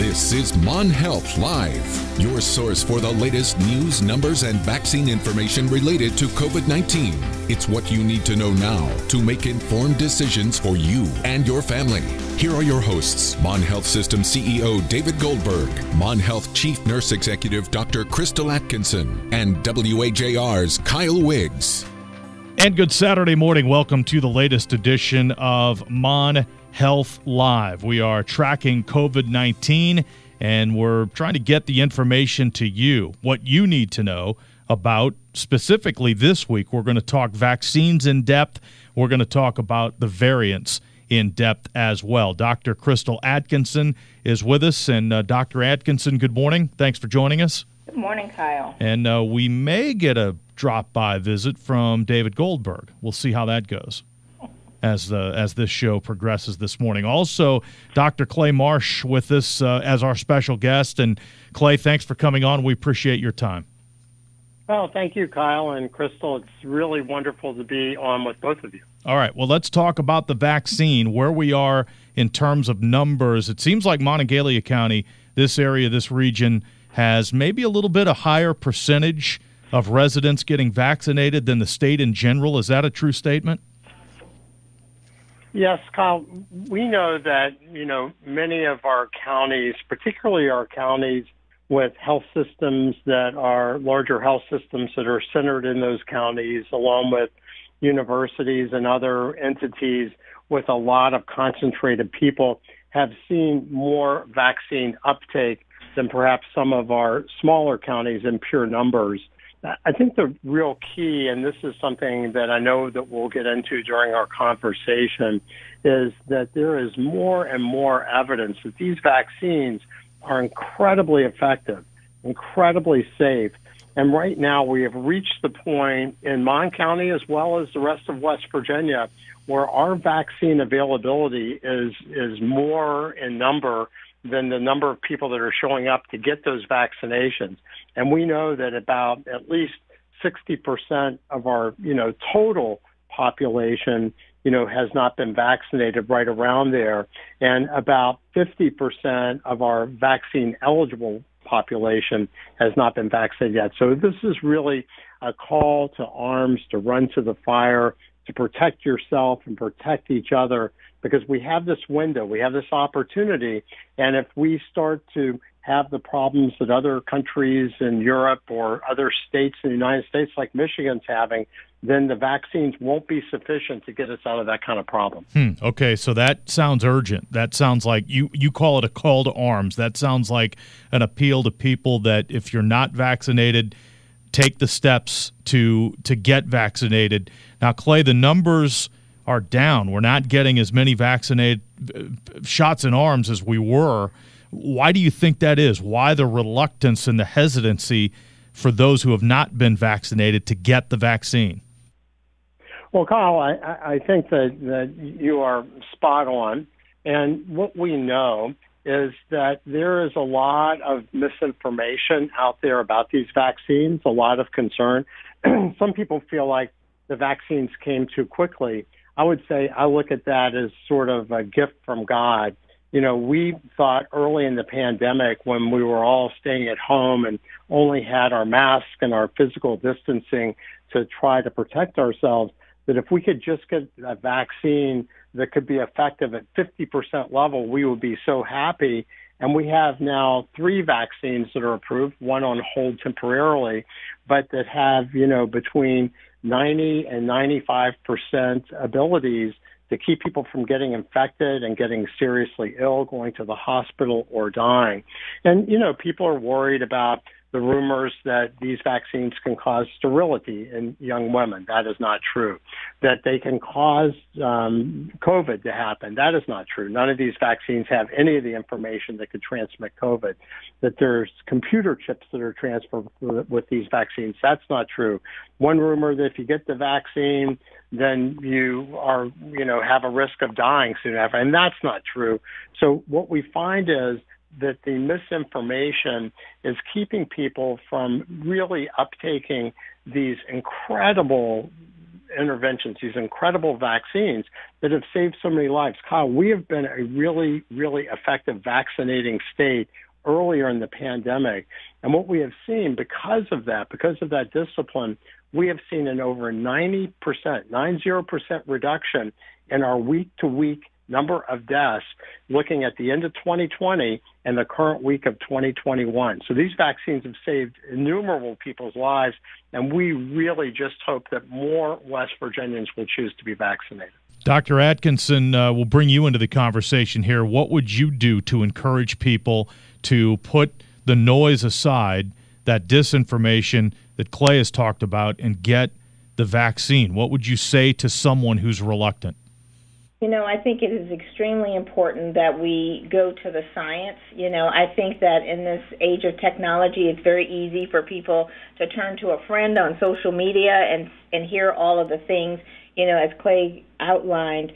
This is Mon Health Live, your source for the latest news, numbers, and vaccine information related to COVID 19. It's what you need to know now to make informed decisions for you and your family. Here are your hosts Mon Health System CEO David Goldberg, Mon Health Chief Nurse Executive Dr. Crystal Atkinson, and WAJR's Kyle Wiggs. And good Saturday morning. Welcome to the latest edition of Mon Health Live. We are tracking COVID 19 and we're trying to get the information to you, what you need to know about specifically this week. We're going to talk vaccines in depth. We're going to talk about the variants in depth as well. Dr. Crystal Atkinson is with us. And uh, Dr. Atkinson, good morning. Thanks for joining us. Good morning, Kyle. And uh, we may get a drop by visit from David Goldberg. We'll see how that goes as the as this show progresses this morning. Also, Dr. Clay Marsh with us uh, as our special guest. And Clay, thanks for coming on. We appreciate your time. Well, thank you, Kyle and Crystal. It's really wonderful to be on with both of you. All right. Well, let's talk about the vaccine, where we are in terms of numbers. It seems like Monongalia County, this area, this region, has maybe a little bit a higher percentage of residents getting vaccinated than the state in general. Is that a true statement? Yes, Kyle. We know that, you know, many of our counties, particularly our counties with health systems that are larger health systems that are centered in those counties, along with universities and other entities with a lot of concentrated people, have seen more vaccine uptake than perhaps some of our smaller counties in pure numbers. I think the real key, and this is something that I know that we'll get into during our conversation, is that there is more and more evidence that these vaccines are incredibly effective, incredibly safe. And right now we have reached the point in Mon County as well as the rest of West Virginia where our vaccine availability is, is more in number than the number of people that are showing up to get those vaccinations. And we know that about at least 60% of our, you know, total population, you know, has not been vaccinated right around there. And about 50% of our vaccine eligible population has not been vaccinated yet. So this is really a call to arms to run to the fire, to protect yourself and protect each other because we have this window, we have this opportunity. And if we start to have the problems that other countries in Europe or other states in the United States, like Michigan's having, then the vaccines won't be sufficient to get us out of that kind of problem. Hmm. Okay, so that sounds urgent. That sounds like you you call it a call to arms. That sounds like an appeal to people that if you're not vaccinated, take the steps to to get vaccinated. Now, Clay, the numbers are down. We're not getting as many vaccinated uh, shots in arms as we were. Why do you think that is? Why the reluctance and the hesitancy for those who have not been vaccinated to get the vaccine? Well, Kyle, I, I think that, that you are spot on. And what we know is that there is a lot of misinformation out there about these vaccines, a lot of concern. Some people feel like the vaccines came too quickly. I would say I look at that as sort of a gift from God you know, we thought early in the pandemic when we were all staying at home and only had our mask and our physical distancing to try to protect ourselves, that if we could just get a vaccine that could be effective at 50% level, we would be so happy. And we have now three vaccines that are approved, one on hold temporarily, but that have, you know, between 90 and 95% abilities to keep people from getting infected and getting seriously ill, going to the hospital or dying. And, you know, people are worried about the rumors that these vaccines can cause sterility in young women. That is not true. That they can cause um, COVID to happen. That is not true. None of these vaccines have any of the information that could transmit COVID. That there's computer chips that are transferred with these vaccines. That's not true. One rumor that if you get the vaccine, then you are, you know, have a risk of dying soon after. And that's not true. So what we find is that the misinformation is keeping people from really uptaking these incredible interventions, these incredible vaccines that have saved so many lives. Kyle, we have been a really, really effective vaccinating state earlier in the pandemic. And what we have seen because of that, because of that discipline, we have seen an over 90%, 90% reduction in our week to week number of deaths looking at the end of 2020 and the current week of 2021. So these vaccines have saved innumerable people's lives, and we really just hope that more West Virginians will choose to be vaccinated. Dr. Atkinson, uh, will bring you into the conversation here. What would you do to encourage people to put the noise aside, that disinformation that Clay has talked about, and get the vaccine? What would you say to someone who's reluctant? You know, I think it is extremely important that we go to the science. You know, I think that in this age of technology, it's very easy for people to turn to a friend on social media and and hear all of the things. You know, as Clay outlined,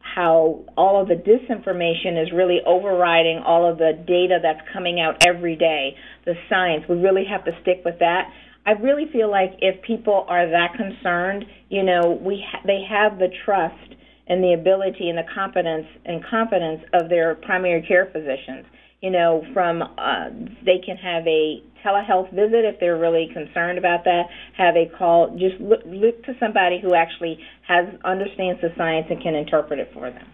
how all of the disinformation is really overriding all of the data that's coming out every day. The science, we really have to stick with that. I really feel like if people are that concerned, you know, we ha- they have the trust and the ability and the competence and confidence of their primary care physicians. You know, from uh, they can have a telehealth visit if they're really concerned about that. Have a call. Just look, look to somebody who actually has understands the science and can interpret it for them.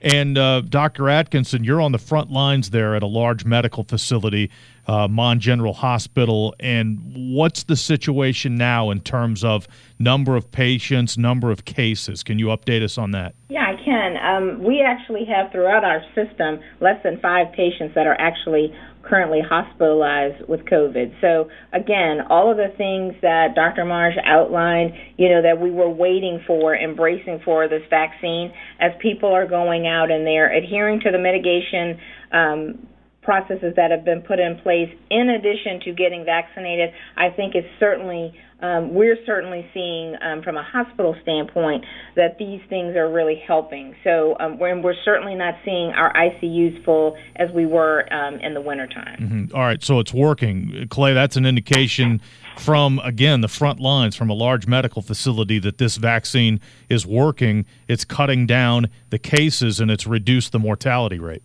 And uh, Dr. Atkinson, you're on the front lines there at a large medical facility, uh, Mon General Hospital. And what's the situation now in terms of number of patients, number of cases? Can you update us on that? Yeah, I can. Um, we actually have throughout our system less than five patients that are actually currently hospitalized with COVID. So again, all of the things that Dr. Marsh outlined, you know, that we were waiting for, embracing for this vaccine, as people are going out and they're adhering to the mitigation um, processes that have been put in place in addition to getting vaccinated, I think is certainly um, we're certainly seeing um, from a hospital standpoint that these things are really helping. So um, we're, we're certainly not seeing our ICUs full as we were um, in the wintertime. Mm-hmm. All right, so it's working. Clay, that's an indication from, again, the front lines from a large medical facility that this vaccine is working. It's cutting down the cases and it's reduced the mortality rate.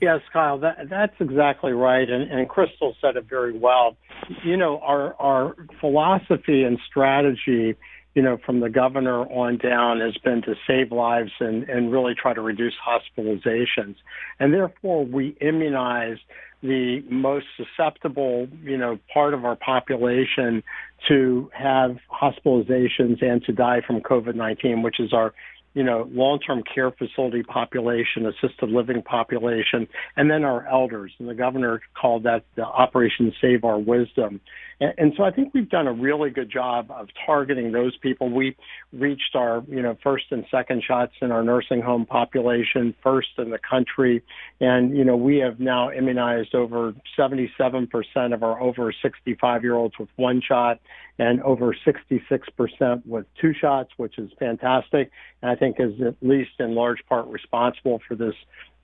Yes, Kyle, that, that's exactly right. And, and Crystal said it very well. You know, our, our philosophy and strategy, you know, from the governor on down has been to save lives and, and really try to reduce hospitalizations. And therefore, we immunize the most susceptible, you know, part of our population to have hospitalizations and to die from COVID-19, which is our you know, long-term care facility population, assisted living population, and then our elders. And the governor called that the Operation Save Our Wisdom. And, and so I think we've done a really good job of targeting those people. We reached our, you know, first and second shots in our nursing home population, first in the country. And, you know, we have now immunized over 77% of our over 65 year olds with one shot and over 66% with two shots, which is fantastic. And I think is at least in large part responsible for this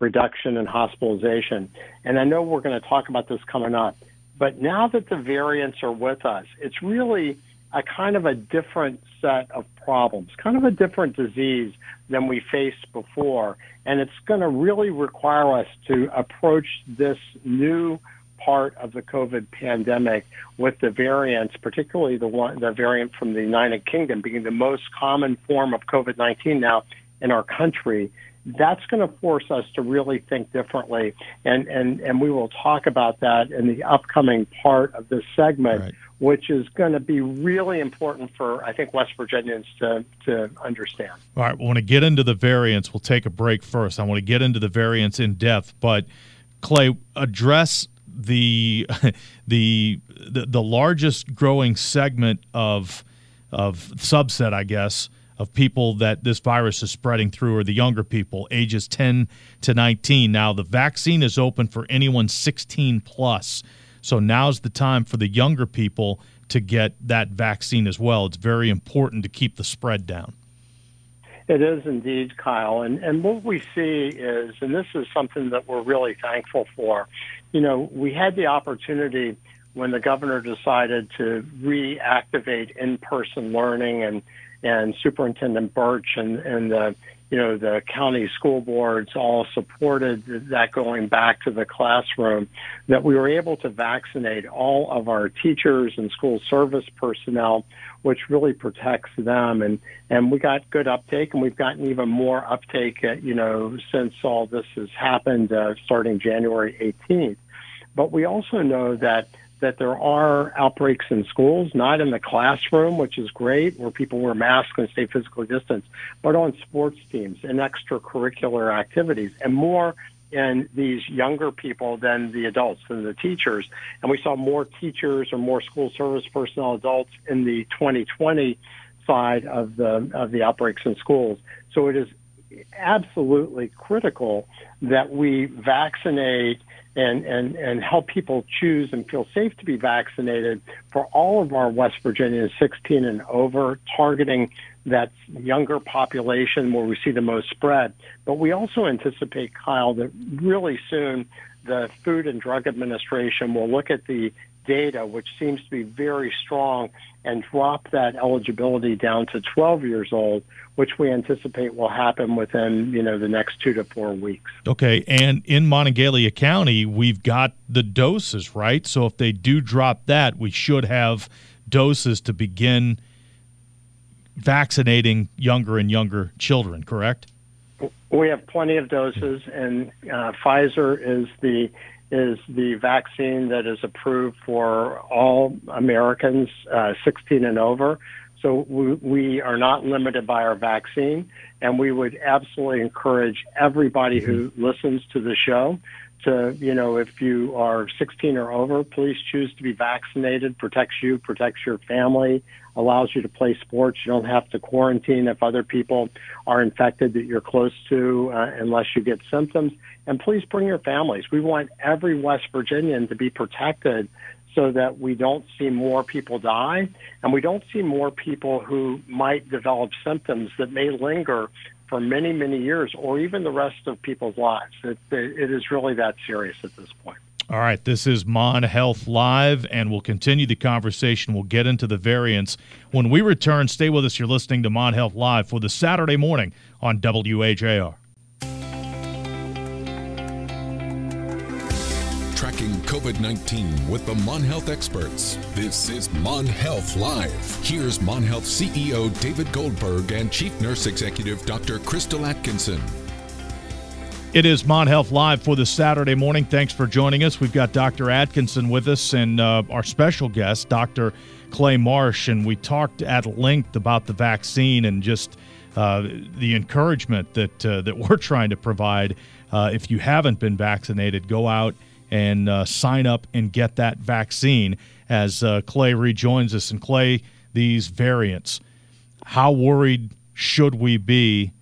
reduction in hospitalization. And I know we're going to talk about this coming up, but now that the variants are with us, it's really a kind of a different set of problems, kind of a different disease than we faced before. And it's going to really require us to approach this new part of the COVID pandemic with the variants, particularly the one, the variant from the United Kingdom being the most common form of COVID-19 now in our country. That's going to force us to really think differently. And, and, and we will talk about that in the upcoming part of this segment, right. which is going to be really important for, I think, West Virginians to, to understand. All right. We want to get into the variants. We'll take a break first. I want to get into the variants in depth, but Clay, address the the the, largest growing segment of of subset, I guess, of people that this virus is spreading through are the younger people, ages 10 to 19. Now, the vaccine is open for anyone 16 plus. So now's the time for the younger people to get that vaccine as well. It's very important to keep the spread down. It is indeed, Kyle. And, and what we see is, and this is something that we're really thankful for, you know, we had the opportunity when the governor decided to reactivate in-person learning and and Superintendent Burch and, and the you know the county school boards all supported that going back to the classroom that we were able to vaccinate all of our teachers and school service personnel which really protects them. And and we got good uptake and we've gotten even more uptake uh, you know since all this has happened uh, starting January 18th but we also know that that there are outbreaks in schools, not in the classroom, which is great, where people wear masks and stay physically distanced, but on sports teams and extracurricular activities, and more in these younger people than the adults, than the teachers. And we saw more teachers or more school service personnel adults in the 2020 side of the of the outbreaks in schools. So it is absolutely critical that we vaccinate and, and, and help people choose and feel safe to be vaccinated for all of our West Virginians 16 and over, targeting that younger population where we see the most spread. But we also anticipate, Kyle, that really soon the Food and Drug Administration will look at the data, which seems to be very strong, and drop that eligibility down to 12 years old, which we anticipate will happen within you know the next two to four weeks. Okay, and in Monongalia County, we've got the doses right. So if they do drop that, we should have doses to begin vaccinating younger and younger children. Correct? We have plenty of doses, and uh, Pfizer is the is the vaccine that is approved for all Americans uh, 16 and over. So we, we, are not limited by our vaccine, and we would absolutely encourage everybody who mm-hmm. listens to the show to, you know, if you are 16 or over, please choose to be vaccinated. Protects you, protects your family, allows you to play sports. You don't have to quarantine if other people are infected that you're close to, uh, unless you get symptoms. And please bring your families. We want every West Virginian to be protected so that we don't see more people die and we don't see more people who might develop symptoms that may linger for many, many years or even the rest of people's lives. It, it is really that serious at this point. All right, this is Mon Health Live, and we'll continue the conversation. We'll get into the variants. When we return, stay with us. You're listening to Mon Health Live for the Saturday morning on WAJR. COVID 19 with the Mon Health experts. This is Mon Health Live. Here's Mon Health CEO David Goldberg and Chief Nurse Executive Dr. Crystal Atkinson. It is Mon Health Live for the Saturday morning. Thanks for joining us. We've got Dr. Atkinson with us and uh, our special guest, Dr. Clay Marsh. And we talked at length about the vaccine and just uh, the encouragement that, uh, that we're trying to provide. Uh, if you haven't been vaccinated, go out and uh, sign up and get that vaccine as uh, Clay rejoins us. And Clay, these variants, how worried should we be,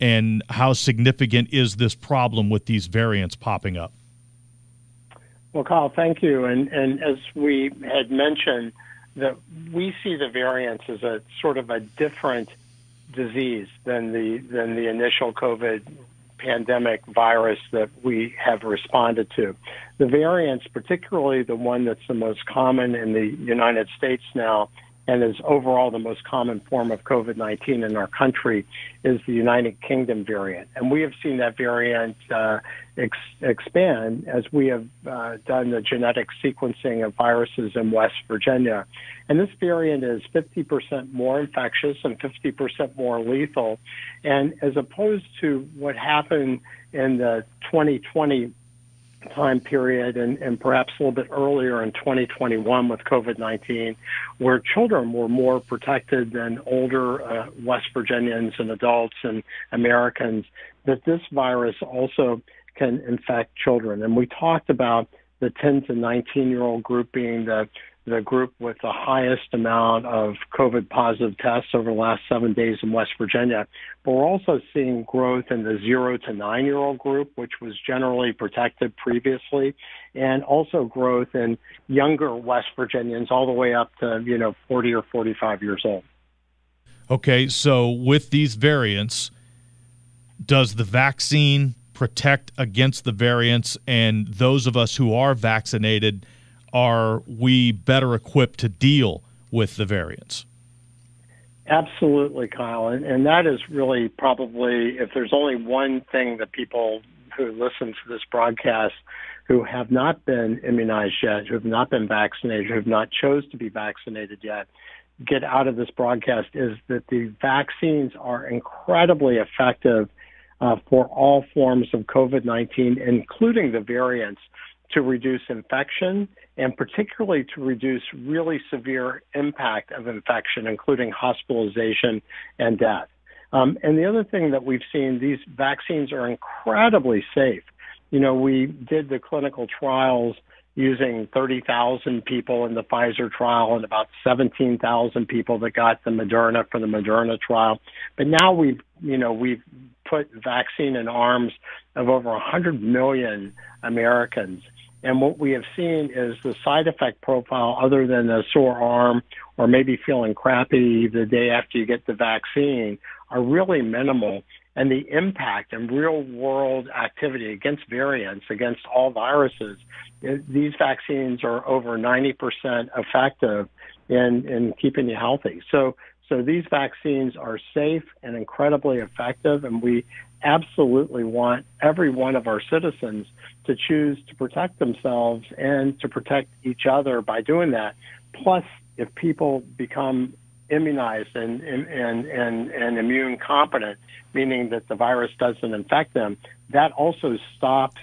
and how significant is this problem with these variants popping up? Well, Kyle, thank you. And, and as we had mentioned, that we see the variants as a sort of a different disease than the than the initial COVID pandemic virus that we have responded to. The variants, particularly the one that's the most common in the United States now and is overall the most common form of COVID 19 in our country, is the United Kingdom variant. And we have seen that variant uh, ex- expand as we have uh, done the genetic sequencing of viruses in West Virginia. And this variant is 50% more infectious and 50% more lethal. And as opposed to what happened in the 2020 time period and, and perhaps a little bit earlier in 2021 with COVID-19, where children were more protected than older uh, West Virginians and adults and Americans, that this virus also can infect children. And we talked about the 10 to 19 year old group being the the group with the highest amount of COVID positive tests over the last seven days in West Virginia. But we're also seeing growth in the zero to nine year old group, which was generally protected previously, and also growth in younger West Virginians all the way up to, you know, 40 or 45 years old. Okay, so with these variants, does the vaccine protect against the variants and those of us who are vaccinated? Are we better equipped to deal with the variants? Absolutely, Kyle. And, and that is really probably, if there's only one thing that people who listen to this broadcast who have not been immunized yet, who have not been vaccinated, who have not chose to be vaccinated yet, get out of this broadcast is that the vaccines are incredibly effective uh, for all forms of COVID-19, including the variants, to reduce infection and particularly to reduce really severe impact of infection, including hospitalization and death. Um, and the other thing that we've seen, these vaccines are incredibly safe. You know, we did the clinical trials using 30,000 people in the Pfizer trial and about 17,000 people that got the Moderna for the Moderna trial. But now we've, you know, we've put vaccine in arms of over 100 million Americans. And what we have seen is the side effect profile, other than a sore arm or maybe feeling crappy the day after you get the vaccine, are really minimal and the impact and real world activity against variants, against all viruses, these vaccines are over 90% effective in, in keeping you healthy. So, so these vaccines are safe and incredibly effective, and we absolutely want every one of our citizens to choose to protect themselves and to protect each other by doing that. Plus, if people become immunized and, and, and, and immune competent, meaning that the virus doesn't infect them, that also stops,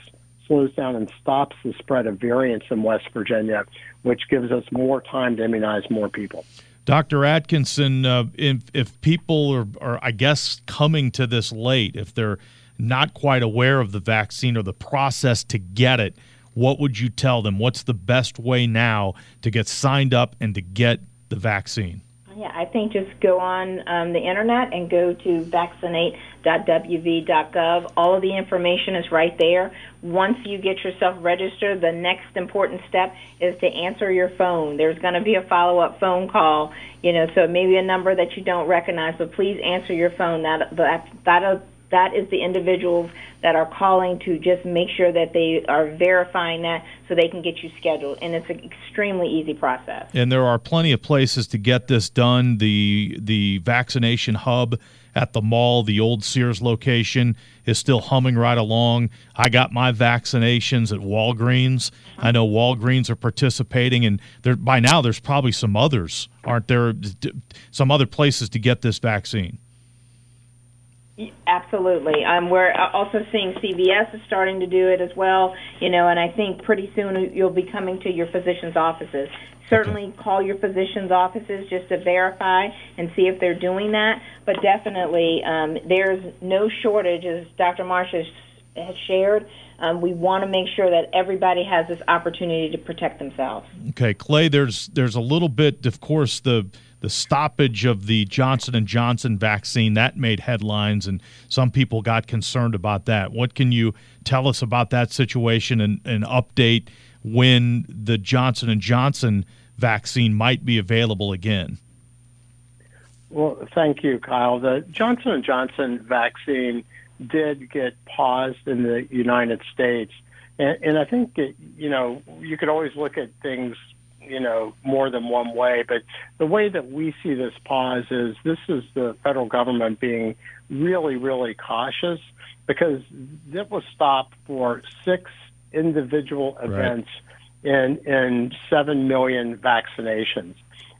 slows down and stops the spread of variants in West Virginia, which gives us more time to immunize more people. Dr. Atkinson, uh, if, if people are, are, I guess, coming to this late, if they're not quite aware of the vaccine or the process to get it, what would you tell them? What's the best way now to get signed up and to get the vaccine? Yeah, I think just go on um, the internet and go to vaccinate.wv.gov. All of the information is right there. Once you get yourself registered, the next important step is to answer your phone. There's going to be a follow up phone call, you know, so maybe a number that you don't recognize, but please answer your phone. That that that that is the individuals that are calling to just make sure that they are verifying that so they can get you scheduled. And it's an extremely easy process. And there are plenty of places to get this done. The the vaccination hub at the mall, the old Sears location, is still humming right along. I got my vaccinations at Walgreens. I know Walgreens are participating, and there by now there's probably some others, aren't there? Some other places to get this vaccine. Absolutely. Um, we're also seeing CVS is starting to do it as well, you know, and I think pretty soon you'll be coming to your physician's offices. Certainly okay. call your physician's offices just to verify and see if they're doing that, but definitely um, there's no shortage, as Dr. Marsh has, has shared. Um, we want to make sure that everybody has this opportunity to protect themselves. Okay, Clay, there's there's a little bit, of course, the the stoppage of the Johnson and Johnson vaccine that made headlines, and some people got concerned about that. What can you tell us about that situation and an update when the Johnson and Johnson vaccine might be available again? Well, thank you, Kyle. The Johnson and Johnson vaccine did get paused in the United States, and, and I think it, you know you could always look at things you know, more than one way. But the way that we see this pause is this is the federal government being really, really cautious because it was stopped for six individual events right. in in seven million vaccinations,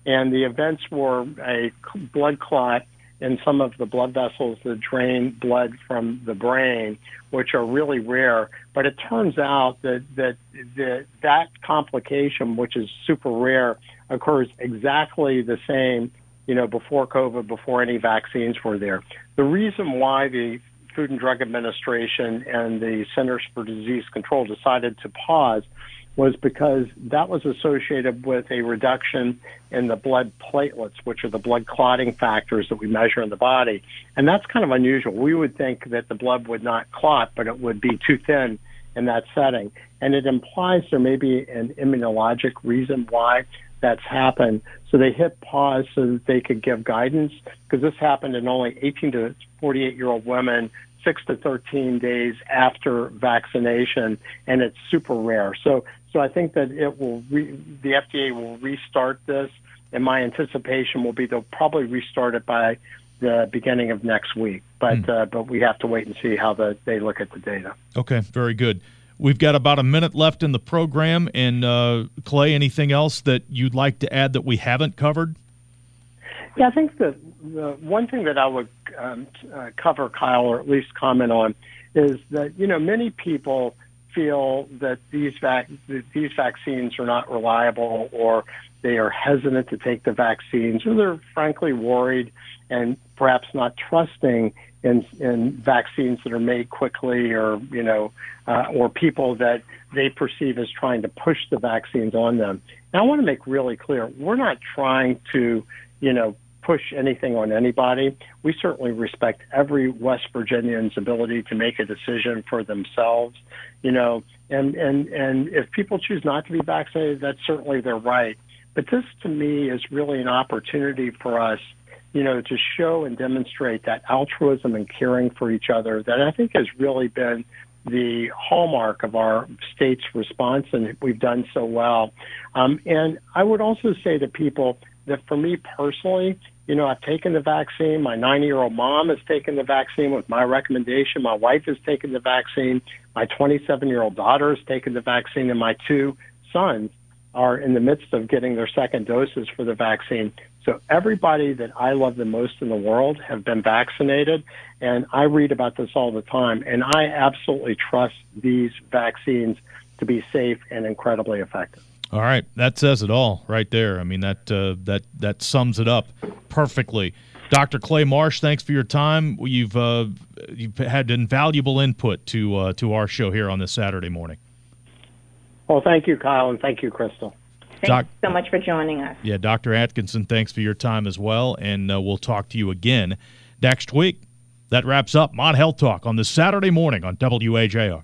and the events were a blood clot in some of the blood vessels that drain blood from the brain, which are really rare. But it turns out that that that, that complication, which is super rare, occurs exactly the same, you know, before COVID, before any vaccines were there. The reason why the Food and Drug Administration and the Centers for Disease Control decided to pause was because that was associated with a reduction in the blood platelets, which are the blood clotting factors that we measure in the body. And that's kind of unusual. We would think that the blood would not clot, but it would be too thin in that setting. And it implies there may be an immunologic reason why that's happened. So they hit pause so that they could give guidance because this happened in only 18 to 48 year old women six to 13 days after vaccination, and it's super rare. So, so I think that it will re- the FDA will restart this, and my anticipation will be they'll probably restart it by the beginning of next week. But mm. uh, but we have to wait and see how the, they look at the data. Okay, very good. We've got about a minute left in the program, and uh, Clay, anything else that you'd like to add that we haven't covered? Yeah, I think the, the one thing that I would um, uh, cover, Kyle, or at least comment on, is that you know many people feel that these vac- these vaccines are not reliable, or they are hesitant to take the vaccines, or they're frankly worried and perhaps not trusting in, in vaccines that are made quickly, or you know, uh, or people that they perceive as trying to push the vaccines on them. Now, I want to make really clear: we're not trying to, you know, push anything on anybody. We certainly respect every West Virginian's ability to make a decision for themselves, you know, and, and, and if people choose not to be vaccinated, that's certainly their right. But this to me is really an opportunity for us, you know, to show and demonstrate that altruism and caring for each other that I think has really been the hallmark of our state's response, and we've done so well. Um, and I would also say to people that for me personally, you know, I've taken the vaccine. My 90 year old mom has taken the vaccine with my recommendation. My wife has taken the vaccine. My 27 year old daughter has taken the vaccine, and my two sons are in the midst of getting their second doses for the vaccine. So everybody that I love the most in the world have been vaccinated, and I read about this all the time, and I absolutely trust these vaccines to be safe and incredibly effective. All right, that says it all right there. I mean that uh, that that sums it up perfectly. Dr. Clay Marsh, thanks for your time. You've uh, you've had invaluable input to uh, to our show here on this Saturday morning. Well, thank you, Kyle, and thank you, Crystal. Thanks Doc- so much for joining us. Yeah, Dr. Atkinson, thanks for your time as well, and uh, we'll talk to you again next week. That wraps up Mon Health Talk on this Saturday morning on WAJR.